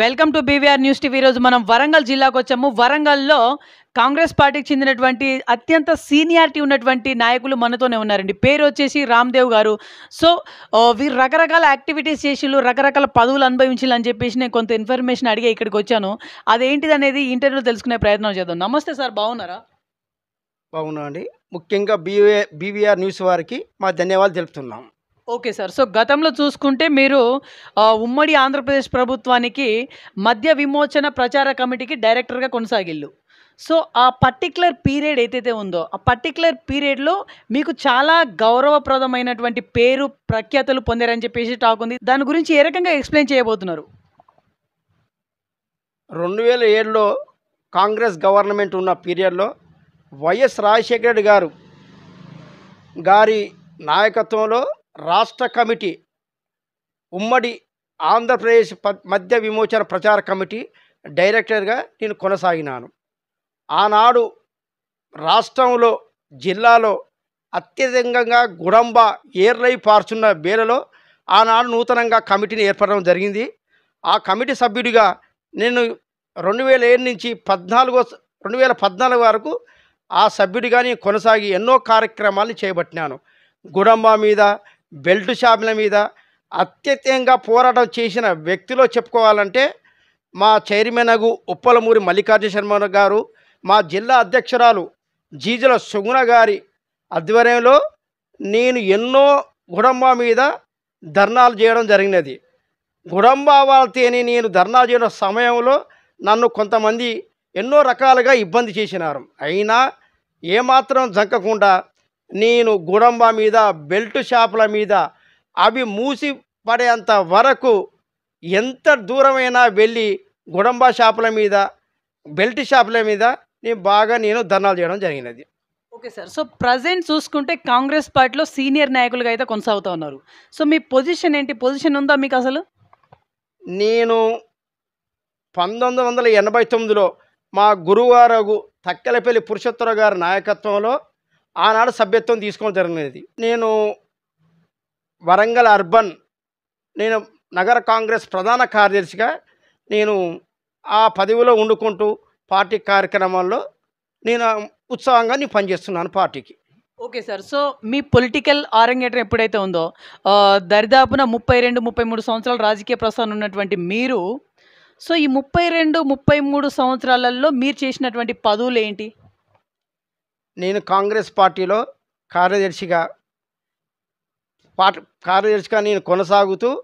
Welcome to BVR news TV. ఈరోజు మనం వరంగల్ జిల్లాకు వచ్చాము. వరంగల్లో కాంగ్రెస్ పార్టీకి చెందినటువంటి అత్యంత సీనియారిటీ ఉన్నటువంటి నాయకులు మనతోనే ఉన్నారండి. పేరు వచ్చేసి రామ్దేవ్ గారు. సో వీరు రకరకాల యాక్టివిటీస్ చేసిళ్ళు రకరకాల పదవులు అనుభవించాలని అని చెప్పేసి నేను కొంత ఇన్ఫర్మేషన్ అడిగి ఇక్కడికి వచ్చాను. అదేంటిది అనేది ఇంటర్వ్యూలో తెలుసుకునే ప్రయత్నం చేద్దాం. నమస్తే సార్ బాగున్నారా? బాగున్నా అండి ముఖ్యంగా బీవీ బీవీఆర్ న్యూస్ వారికి మా ధన్యవాదాలు తెలుపుతున్నాం. Okay sir. సో గతంలో చూసుకుంటే మీరు ఉమ్మడి ఆంధ్రప్రదేశ్ ప్రభుత్వానికి మద్య విమోచన ప్రచార కమిటీకి డైరెక్టర్గా కొనసాగిల్లు. సో ఆ పర్టిక్యులర్ పీరియడ్ ఏదైతే ఉందో ఆ పర్టిక్యులర్ పీరియడ్లో మీకు చాలా గౌరవప్రదమైనటువంటి పేరు ప్రఖ్యాతలు పొందారని చెప్పేసి టాక్ ఉంది. దాని గురించి ఏ రకంగా ఎక్స్ప్లెయిన్ చేయబోతున్నారు? రెండు వేల ఏడులో కాంగ్రెస్ గవర్నమెంట్ ఉన్న పీరియడ్లో వైఎస్ రాజశేఖర రెడ్డి గారు గారి నాయకత్వంలో రాష్ట్ర కమిటీ ఉమ్మడి ఆంధ్రప్రదేశ్ ప- మద్య విమోచన ప్రచార కమిటీ డైరెక్టర్గా నేను కొనసాగినాను. ఆనాడు రాష్ట్రంలో జిల్లాలో అత్యధికంగా గుడంబ ఏర్లై పార్చున్న వేళలో ఆనాడు నూతనంగా కమిటీని ఏర్పడడం జరిగింది. ఆ కమిటీ సభ్యుడిగా నేను రెండు వేల ఏడు నుంచి పద్నాలుగో రెండు వేల పద్నాలుగు వరకు ఆ సభ్యుడిగా నేను కొనసాగి ఎన్నో కార్యక్రమాలను చేపట్టినాను. గుడంబ మీద బెల్ట్ షాపుల మీద అత్యధికంగా పోరాటం చేసిన వ్యక్తిలో చెప్పుకోవాలంటే మా చైర్మన్ అగు ఉప్పలమూరి మల్లికార్జున శర్మ గారు మా జిల్లా అధ్యక్షురాలు జీజల సుగుణ గారి ఆధ్వర్యంలో నేను ఎన్నో గుడంబా మీద ధర్నాలు చేయడం జరిగినది. గుడంబా వాళ్ళతేని నేను ధర్నా చేయడం సమయంలో నన్ను కొంతమంది ఎన్నో రకాలుగా ఇబ్బంది చేసినారు. అయినా ఏమాత్రం జంకకుండా నేను గుడంబ మీద బెల్ట్ షాపుల మీద అవి మూసి పడేంత వరకు ఎంత దూరమైనా వెళ్ళి గుడంబ షాపుల మీద బెల్ట్ షాపుల మీద నేను బాగా నేను ధర్నాలు చేయడం జరిగినది. Okay sir. సో ప్రజెంట్ చూసుకుంటే కాంగ్రెస్ పార్టీలో సీనియర్ నాయకులుగా అయితే కొనసాగుతూ ఉన్నారు. సో మీ పొజిషన్ ఏంటి? పొజిషన్ ఉందా మీకు అసలు? నేను పంతొమ్మిది వందల ఎనభై తొమ్మిదిలో మా గురువారగు తక్కెలపల్లి పురుషోత్తర గారి నాయకత్వంలో ఆనాడు సభ్యత్వం తీసుకోవడం జరిగినది. నేను వరంగల్ అర్బన్ నేను నగర కాంగ్రెస్ ప్రధాన కార్యదర్శిగా నేను ఆ పదవిలో వండుకుంటూ పార్టీ కార్యక్రమాల్లో నేను ఉత్సాహంగా నేను పనిచేస్తున్నాను పార్టీకి. Okay sir. సో మీ పొలిటికల్ ఆరంగేటం ఎప్పుడైతే ఉందో దరిదాపున ముప్పై రెండు ముప్పై మూడు సంవత్సరాల రాజకీయ ప్రస్థానం ఉన్నటువంటి మీరు సో ఈ ముప్పై రెండు ముప్పై మూడు సంవత్సరాలలో మీరు చేసినటువంటి పదవులు ఏంటి నేను కాంగ్రెస్ పార్టీలో కార్యదర్శిగా పార్టీ కార్యదర్శిగా నేను కొనసాగుతూ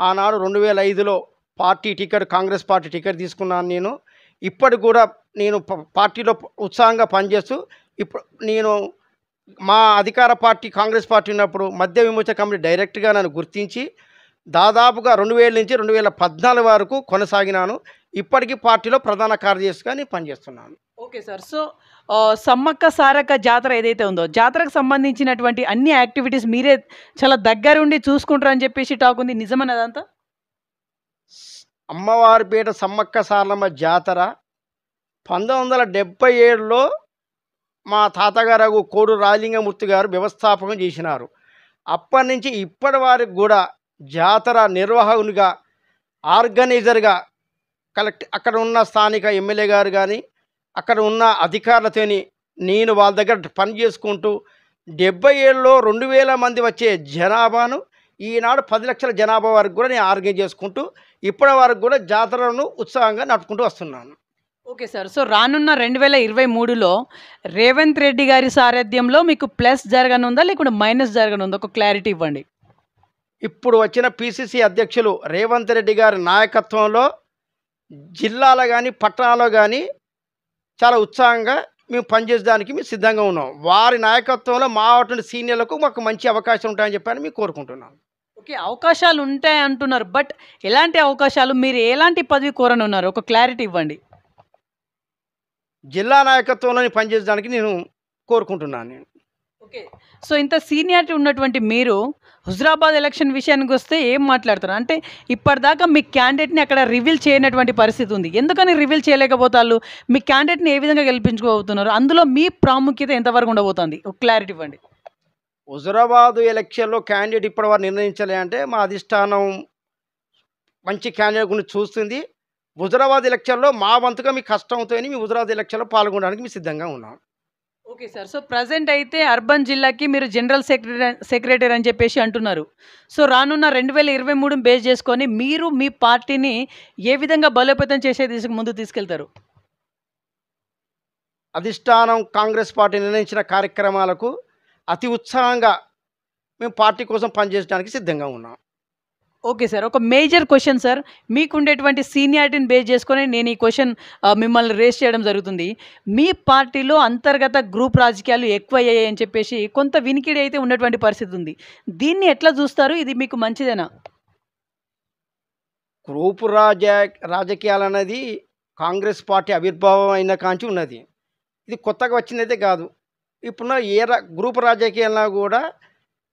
ఆనాడు రెండు వేల ఐదులో party ticket Congress party ticket తీసుకున్నాను నేను. ఇప్పటికి కూడా నేను ప- పార్టీలో ఉత్సాహంగా పనిచేస్తూ ఇప్పుడు నేను మా అధికార పార్టీ కాంగ్రెస్ పార్టీ ఉన్నప్పుడు మద్య విమోచన కమిటీ డైరెక్ట్గా నన్ను గుర్తించి దాదాపుగా రెండు వేల నుంచి రెండు వేల పద్నాలుగు వరకు కొనసాగినాను. ఇప్పటికీ పార్టీలో ప్రధాన కార్యదర్శిగా నేను పనిచేస్తున్నాను. Okay sir. So Sammakka Sarakka Jatara ఏదైతే ఉందో జాతరకు సంబంధించినటువంటి అన్ని యాక్టివిటీస్ మీరే చాలా దగ్గరుండి చూసుకుంటారని చెప్పేసి టాక్ ఉంది. నిజమని అదంతా? అమ్మవారిపేట సమ్మక్క సారలమ్మ జాతర పంతొమ్మిది వందల డెబ్బై ఏడులో మా తాతగారు కోడు రాజలింగమూర్తి గారు వ్యవస్థాపకం చేసినారు. అప్పటి నుంచి ఇప్పటి వారికి కూడా జాతర నిర్వాహకునిగా ఆర్గనైజర్గా కలెక్ట్ అక్కడ ఉన్న స్థానిక ఎమ్మెల్యే గారు కానీ అక్కడ ఉన్న అధికారులతోని నేను వాళ్ళ దగ్గర పని చేసుకుంటూ డెబ్బై ఏళ్ళలో రెండు వేల మంది వచ్చే జనాభాను ఈనాడు పది లక్షల జనాభా వరకు కూడా నేను ఆర్గనైజ్ చేసుకుంటూ ఇప్పటి వరకు కూడా జాతరను ఉత్సాహంగా నడుపుకుంటూ వస్తున్నాను. Okay sir. సో రానున్న రెండు వేల ఇరవై మూడులో రేవంత్ రెడ్డి గారి సారథ్యంలో మీకు ప్లస్ జరగనుందా? లేకుంటే మైనస్ జరగనుందా? ఒక క్లారిటీ ఇవ్వండి. ఇప్పుడు వచ్చిన పిసిసి అధ్యక్షులు రేవంత్ రెడ్డి గారి నాయకత్వంలో జిల్లాలో కానీ పట్టణాల్లో కానీ చాలా ఉత్సాహంగా మేము పనిచేసేదానికి మేము సిద్ధంగా ఉన్నాం. వారి నాయకత్వంలో మా అటువంటి సీనియర్లకు మాకు మంచి అవకాశం ఉంటాయని చెప్పని మేము కోరుకుంటున్నాం. ఓకే అవకాశాలు ఉంటాయి అంటున్నారు బట్ ఎలాంటి అవకాశాలు మీరు ఎలాంటి పదవి కోరనున్నారు? ఒక క్లారిటీ ఇవ్వండి. జిల్లా నాయకత్వంలో పనిచేసేదానికి నేను కోరుకుంటున్నాను నేను. ఓకే. సో ఇంత సీనియారిటీ ఉన్నటువంటి మీరు హుజరాబాద్ ఎలక్షన్ విషయానికి వస్తే ఏం మాట్లాడతారు? అంటే ఇప్పటిదాకా మీ క్యాండిడేట్ని అక్కడ రివీల్ చేయనటువంటి పరిస్థితి ఉంది. ఎందుకని రివీల్ చేయలేకపోతారు మీ క్యాండిడేట్ని ఏ విధంగా గెలిపించుకోబోతున్నారు? అందులో మీ ప్రాముఖ్యత ఎంతవరకు ఉండబోతుంది? ఒక క్లారిటీ ఇవ్వండి. హుజరాబాదు ఎలక్షన్లో క్యాండిడేట్ ఇప్పటి వారు నిర్ణయించలే అంటే మా అధిష్టానం మంచి క్యాండిడేట్ గురించి చూస్తుంది. హుజరాబాద్ ఎలక్షన్లో మా వంతుగా మీ అవుతాయని మీ హుజరాబాద్ ఎలక్షన్లో పాల్గొనడానికి మేము సిద్ధంగా ఉన్నాం. Okay sir. సో ప్రజెంట్ అయితే అర్బన్ జిల్లాకి మీరు జనరల్ సెక్రటరీ సెక్రటరీ అని చెప్పేసి అంటున్నారు. సో రానున్న రెండు వేల ఇరవై మూడు బేస్ చేసుకొని మీరు మీ పార్టీని ఏ విధంగా బలోపేతం చేసే దిశకు ముందు తీసుకెళ్తారు? అధిష్టానం కాంగ్రెస్ పార్టీ నిర్ణయించిన కార్యక్రమాలకు అతి ఉత్సాహంగా మేము పార్టీ కోసం పనిచేయడానికి సిద్ధంగా ఉన్నాం. Okay sir. ఒక మేజర్ క్వశ్చన్ సార్. మీకు ఉండేటువంటి సీనియారిటీని బేస్ చేసుకొని నేను ఈ క్వశ్చన్ మిమ్మల్ని రేస్ చేయడం జరుగుతుంది. మీ పార్టీలో అంతర్గత గ్రూప్ రాజకీయాలు ఎక్కువ అయ్యాయి అని చెప్పేసి కొంత వినికిడి అయితే ఉన్నటువంటి పరిస్థితి ఉంది. దీన్ని ఎట్లా చూస్తారు? ఇది మీకు మంచిదేనా? గ్రూపు రాజ రాజకీయాలు అనేది కాంగ్రెస్ పార్టీ ఆవిర్భావం అయిన కాంచి ఉన్నది. ఇది కొత్తగా వచ్చినదే కాదు. ఇప్పుడున్న ఏ రా గ్రూపు రాజకీయాల్లో కూడా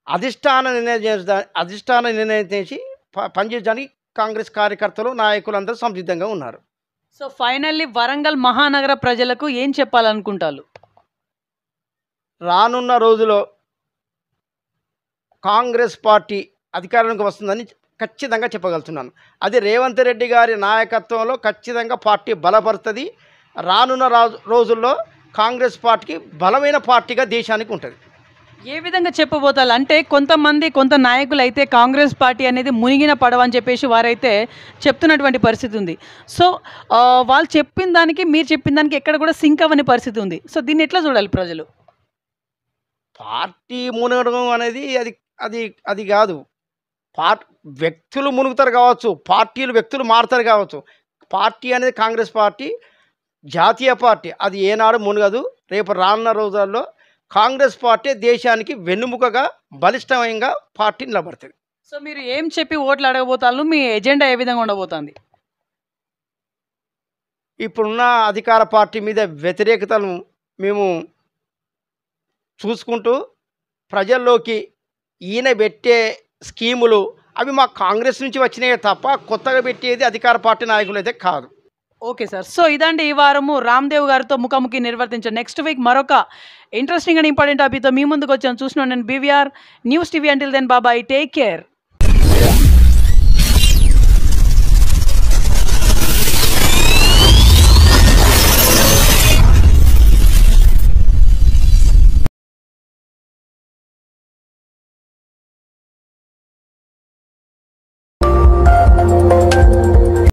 అధిష్టాన నిర్ణయం అధిష్టాన నిర్ణయం చేసి పనిచేయడానికి కాంగ్రెస్ కార్యకర్తలు నాయకులు అందరూ సంసిద్ధంగా ఉన్నారు. సో ఫైనల్లీ వరంగల్ మహానగర ప్రజలకు ఏం చెప్పాలనుకుంటారు? రానున్న రోజులో కాంగ్రెస్ పార్టీ అధికారంలోకి వస్తుందని ఖచ్చితంగా చెప్పగలుగుతున్నాను. అది రేవంత్ రెడ్డి గారి నాయకత్వంలో ఖచ్చితంగా పార్టీ బలపడుతుంది రానున్న రాజు రోజుల్లో కాంగ్రెస్ పార్టీకి బలమైన పార్టీగా దేశానికి ఉంటుంది. ఏ విధంగా చెప్పబోతారు అంటే కొంతమంది కొంత నాయకులు అయితే కాంగ్రెస్ పార్టీ అనేది మునిగిన పడవ అని చెప్పేసి వారైతే చెప్తున్నటువంటి పరిస్థితి ఉంది. సో వాళ్ళు చెప్పిన దానికి మీరు చెప్పిన దానికి ఎక్కడ కూడా సింక్ అవ్వని పరిస్థితి ఉంది. సో దీన్ని ఎట్లా చూడాలి ప్రజలు? పార్టీ మునగడం అనేది అది అది అది కాదు. పార్ వ్యక్తులు మునుగుతారు కావచ్చు పార్టీలు వ్యక్తులు మారుతారు కావచ్చు. పార్టీ అనేది కాంగ్రెస్ పార్టీ జాతీయ పార్టీ. అది ఏనాడు మునగదు. రేపు రానున్న రోజుల్లో కాంగ్రెస్ పార్టీ దేశానికి వెన్నుముకగా బలిష్టంగా పార్టీ నిలబడుతుంది. సో మీరు ఏం చెప్పి ఓట్లు అడగబోతారు మీ ఎజెండా ఏ విధంగా ఉండబోతుంది? ఇప్పుడున్న అధికార పార్టీ మీద వ్యతిరేకతను మేము చూసుకుంటూ ప్రజల్లోకి ఈయన పెట్టే స్కీములు అవి మా కాంగ్రెస్ నుంచి వచ్చినాయే తప్ప కొత్తగా పెట్టేది అధికార పార్టీ నాయకులు అయితే కాదు. Okay sir. సో ఇదండి ఈ వారము రామ్దేవ్ గారితో ముఖాముఖి నిర్వర్తించాను నెక్స్ట్ వీక్ మరొక ఇంట్రెస్టింగ్ అండ్ ఇంపార్టెంట్ టాపిక్తో మీ ముందుకు వచ్చాను. చూసిన నేను BVR news TV until then bye bye take care